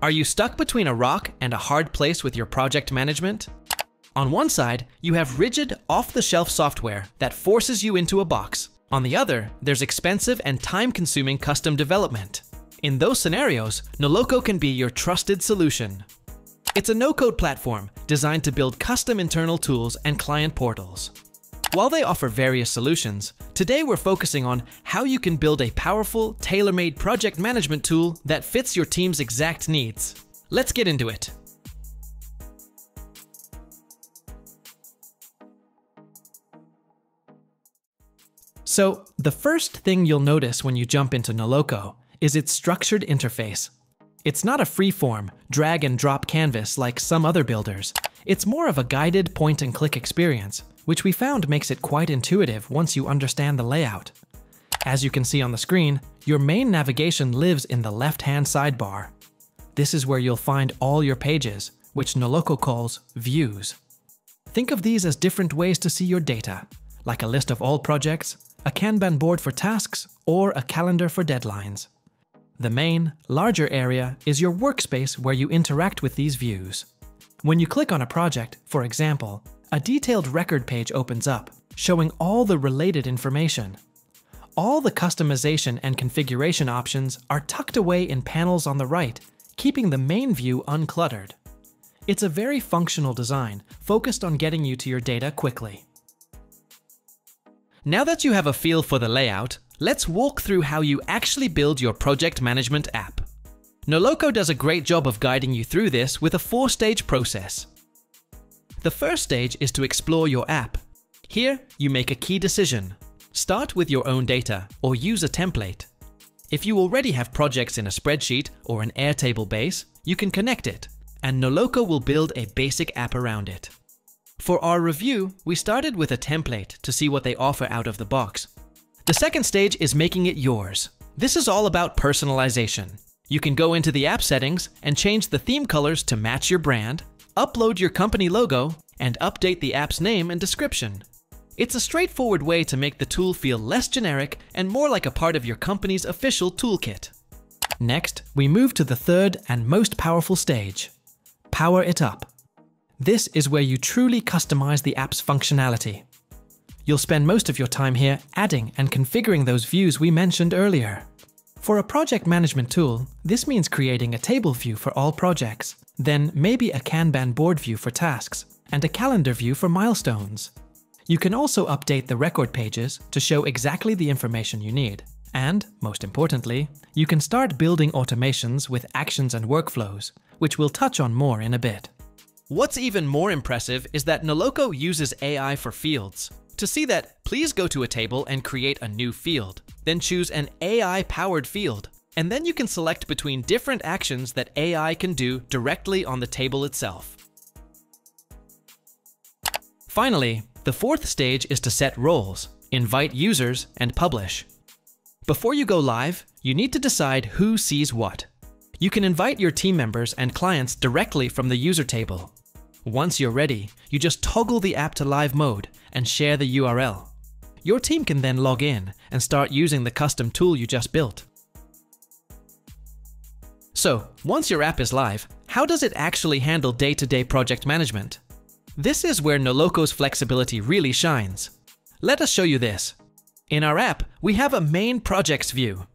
Are you stuck between a rock and a hard place with your project management? On one side, you have rigid, off-the-shelf software that forces you into a box. On the other, there's expensive and time-consuming custom development. In those scenarios, Noloco can be your trusted solution. It's a no-code platform designed to build custom internal tools and client portals. While they offer various solutions, today we're focusing on how you can build a powerful, tailor-made project management tool that fits your team's exact needs. Let's get into it. So, the first thing you'll notice when you jump into Noloco is its structured interface. It's not a free-form, drag and drop canvas like some other builders. It's more of a guided point and click experience, which we found makes it quite intuitive once you understand the layout. As you can see on the screen, your main navigation lives in the left-hand sidebar. This is where you'll find all your pages, which Noloco calls views. Think of these as different ways to see your data, like a list of all projects, a Kanban board for tasks, or a calendar for deadlines. The main, larger area is your workspace where you interact with these views. When you click on a project, for example, a detailed record page opens up, showing all the related information. All the customization and configuration options are tucked away in panels on the right, keeping the main view uncluttered. It's a very functional design, focused on getting you to your data quickly. Now that you have a feel for the layout, let's walk through how you actually build your project management app. Noloco does a great job of guiding you through this with a four-stage process. The first stage is to explore your app. Here, you make a key decision. Start with your own data, or use a template. If you already have projects in a spreadsheet or an Airtable base, you can connect it, and Noloco will build a basic app around it. For our review, we started with a template to see what they offer out of the box, the second stage is making it yours. This is all about personalization. You can go into the app settings and change the theme colors to match your brand, upload your company logo, and update the app's name and description. It's a straightforward way to make the tool feel less generic and more like a part of your company's official toolkit. Next, we move to the third and most powerful stage, Power It Up. This is where you truly customize the app's functionality. You'll spend most of your time here adding and configuring those views we mentioned earlier. For a project management tool, this means creating a table view for all projects, then maybe a Kanban board view for tasks, and a calendar view for milestones. You can also update the record pages to show exactly the information you need. And, most importantly, you can start building automations with actions and workflows, which we'll touch on more in a bit. What's even more impressive is that Noloco uses AI for fields. To see that, please go to a table and create a new field. Then choose an AI-powered field. And then you can select between different actions that AI can do directly on the table itself. Finally, the fourth stage is to set roles, invite users, and publish. Before you go live, you need to decide who sees what. You can invite your team members and clients directly from the user table. Once you're ready, you just toggle the app to live mode and share the URL. Your team can then log in and start using the custom tool you just built. So, once your app is live, how does it actually handle day-to-day -day project management? This is where Noloco's flexibility really shines. Let us show you this. In our app, we have a main projects view.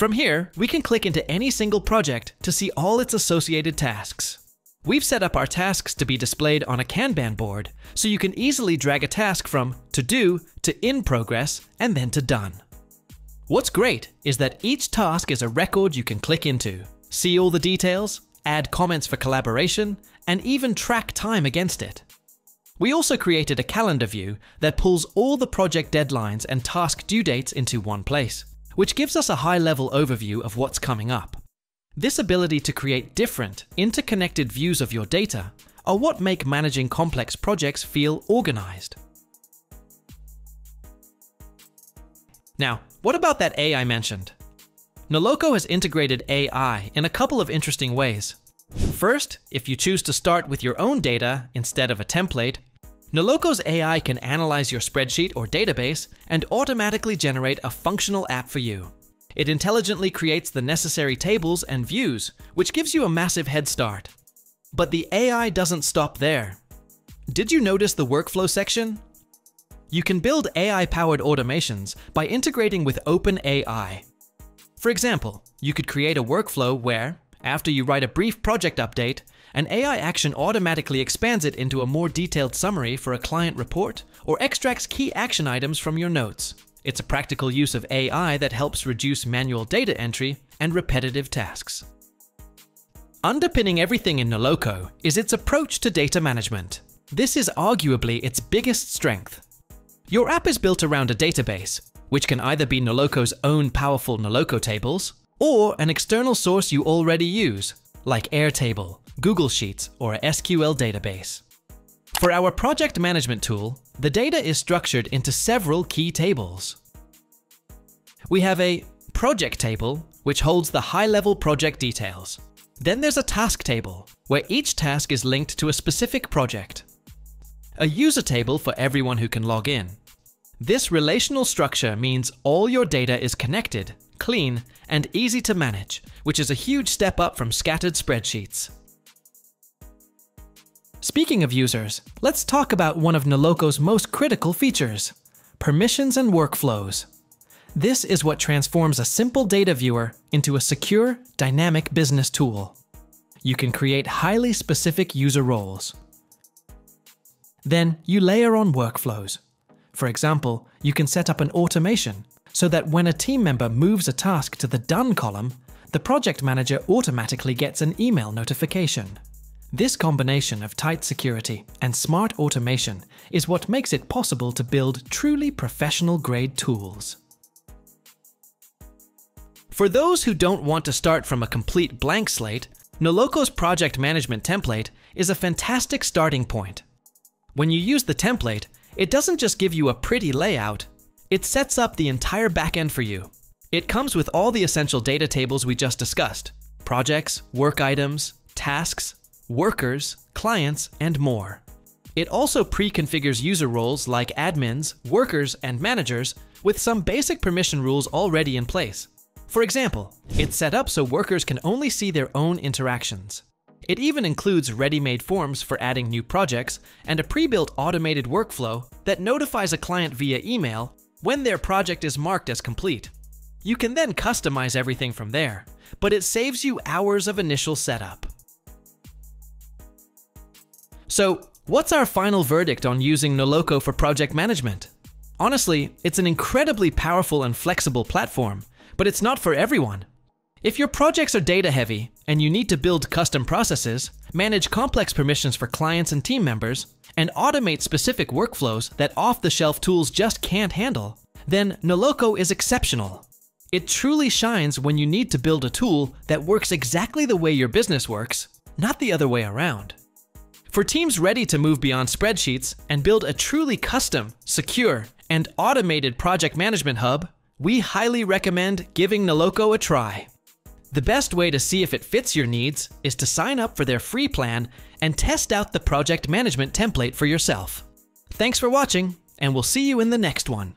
From here, we can click into any single project to see all its associated tasks. We've set up our tasks to be displayed on a Kanban board, so you can easily drag a task from to do to in progress and then to done. What's great is that each task is a record you can click into, see all the details, add comments for collaboration, and even track time against it. We also created a calendar view that pulls all the project deadlines and task due dates into one place, which gives us a high level overview of what's coming up. This ability to create different, interconnected views of your data are what make managing complex projects feel organized. Now, what about that A I mentioned? Noloco has integrated AI in a couple of interesting ways. First, if you choose to start with your own data instead of a template, Noloco's AI can analyze your spreadsheet or database and automatically generate a functional app for you. It intelligently creates the necessary tables and views, which gives you a massive head start. But the AI doesn't stop there. Did you notice the workflow section? You can build AI-powered automations by integrating with OpenAI. For example, you could create a workflow where, after you write a brief project update, an AI action automatically expands it into a more detailed summary for a client report or extracts key action items from your notes. It's a practical use of AI that helps reduce manual data entry and repetitive tasks. Underpinning everything in Noloco is its approach to data management. This is arguably its biggest strength. Your app is built around a database, which can either be Noloco's own powerful Noloco tables, or an external source you already use, like Airtable, Google Sheets, or a SQL database. For our project management tool, the data is structured into several key tables. We have a project table, which holds the high-level project details. Then there's a task table, where each task is linked to a specific project. A user table for everyone who can log in. This relational structure means all your data is connected, clean, and easy to manage, which is a huge step up from scattered spreadsheets. Speaking of users, let's talk about one of Noloco's most critical features, permissions and workflows. This is what transforms a simple data viewer into a secure, dynamic business tool. You can create highly specific user roles. Then you layer on workflows. For example, you can set up an automation so that when a team member moves a task to the Done column, the project manager automatically gets an email notification. This combination of tight security and smart automation is what makes it possible to build truly professional grade tools. For those who don't want to start from a complete blank slate, Noloco's project management template is a fantastic starting point. When you use the template, it doesn't just give you a pretty layout, it sets up the entire backend for you. It comes with all the essential data tables we just discussed projects, work items, tasks, workers, clients, and more. It also pre-configures user roles like admins, workers, and managers with some basic permission rules already in place. For example, it's set up so workers can only see their own interactions. It even includes ready-made forms for adding new projects and a pre-built automated workflow that notifies a client via email when their project is marked as complete. You can then customize everything from there, but it saves you hours of initial setup. So, what's our final verdict on using Noloco for project management? Honestly, it's an incredibly powerful and flexible platform but it's not for everyone. If your projects are data heavy and you need to build custom processes, manage complex permissions for clients and team members, and automate specific workflows that off the shelf tools just can't handle, then Noloco is exceptional. It truly shines when you need to build a tool that works exactly the way your business works, not the other way around. For teams ready to move beyond spreadsheets and build a truly custom, secure, and automated project management hub, we highly recommend giving Noloco a try. The best way to see if it fits your needs is to sign up for their free plan and test out the project management template for yourself. Thanks for watching, and we'll see you in the next one.